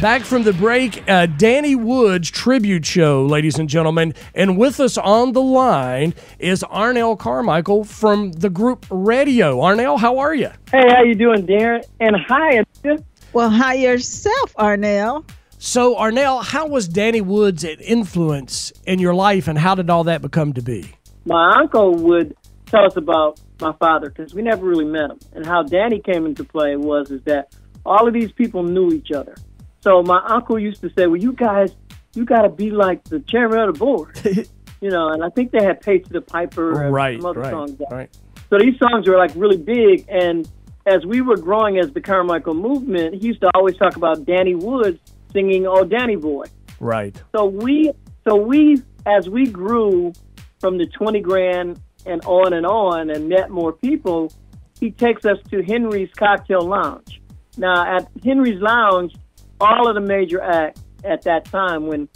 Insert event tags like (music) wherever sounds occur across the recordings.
Back from the break, uh, Danny Woods tribute show, ladies and gentlemen. And with us on the line is Arnell Carmichael from the group Raydio. Arnell, how are you? Hey, how you doing, Darin? And hi, Well, hi yourself, Arnell. So, Arnell, how was Danny Woods an influence in your life, and how did all that become to be? My uncle would tell us about my father because we never really met him, and how Danny came into play was is that all of these people knew each other. So my uncle used to say, "Well, you guys, you got to be like the chairmen of the board," (laughs) you know. And I think they had "Pace the Piper" and right, some other right, songs. right. So these songs were like really big, and as we were growing as the Carmichael movement, he used to always talk about Danny Woods singing "Oh Danny Boy." Right. So we, so we, as we grew from the twenty grand and on and on, and met more people, he takes us to Henry's Cocktail Lounge. Now at Henry's Lounge, all of the major acts at that time, when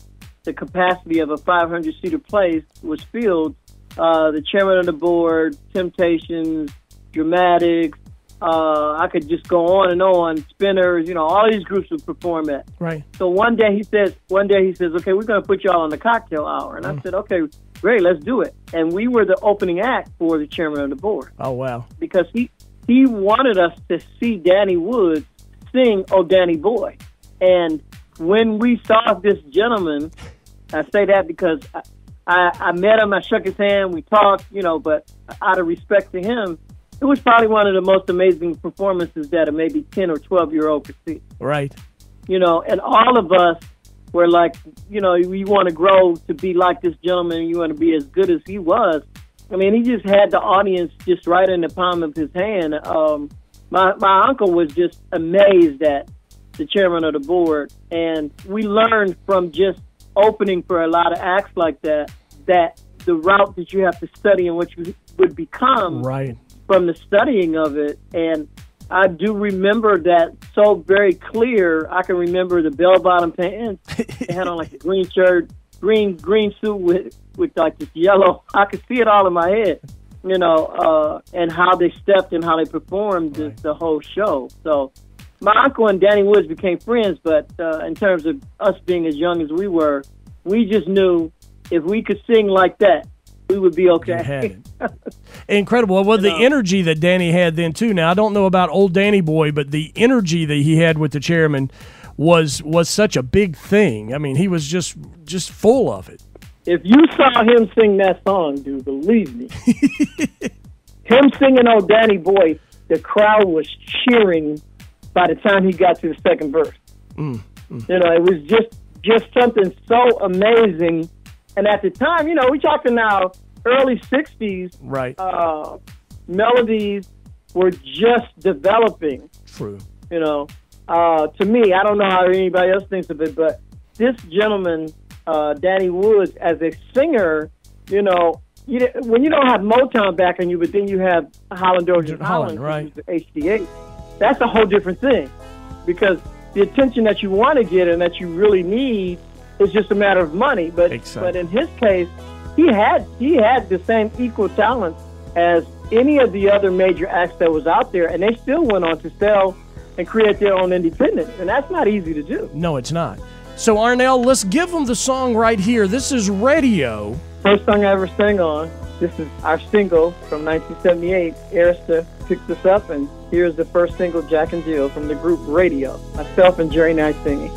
the capacity of a 500 seater place was filled, uh, the chairmen of the board, Temptations, Dramatics, uh, I could just go on and on. Spinners, you know, all these groups would perform at. Right. So one day he says, one day he says, okay, we're going to put y'all on the cocktail hour, and I said, okay, great, let's do it. And we were the opening act for the chairmen of the board Oh, wow. because he he wanted us to see Danny Woods sing "Oh Danny Boy," and when we saw this gentleman, I say that because I, I, I met him, I shook his hand, we talked, you know, but out of respect to him, it was probably one of the most amazing performances that a maybe ten or twelve year old could see Right. you know, and all of us were like, you know, we want to grow to be like this gentleman. You want to be as good as he was. I mean, he just had the audience just right in the palm of his hand. Um, my my uncle was just amazed at the chairmen of the board, and we learned from just opening for a lot of acts like that that the route that you have to study and what you would become Right. from the studying of it. And I do remember that so very clear. I can remember the bell bottom pants. (laughs) they had on like a green shirt, green green suit with with like this yellow. I could see it all in my head, you know, uh, and how they stepped and how they performed the, the whole show. So my uncle and Danny Woods became friends, but uh, in terms of us being as young as we were, we just knew if we could sing like that, we would be okay. You. (laughs) Incredible. Well, the know. energy that Danny had then too. Now I don't know about old Danny Boy, but the energy that he had with the chairman was was such a big thing. I mean, he was just just full of it. if you saw him sing that song, dude, believe me, (laughs) him singing old Danny Boy," the crowd was cheering by the time he got to the second verse. You know, it was just just something so amazing. And at the time, you know, we're talking now early '60s. Right. Uh, melodies were just developing True. you know. Uh, to me, I don't know how anybody else thinks of it, but this gentleman, uh, Danny Woods, as a singer, you know, you, when you don't have Motown backing you, but then you have Holland Dozier Holland, Holland, right. HDH, that's a whole different thing because the attention that you want to get and that you really need is just a matter of money. But Exactly. but in his case, he had he had the same equal talent as any of the other major acts that was out there, and they still went on to sell and create their own independence, and that's not easy to do. No, it's not. So Arnell, let's give them the song right here. This is Raydio. First song I ever sang on. This is our single from 1978. Arista picks this up, and here's the first single, Jack and Jill, from the group Raydio. Myself and Jerry Knight singing.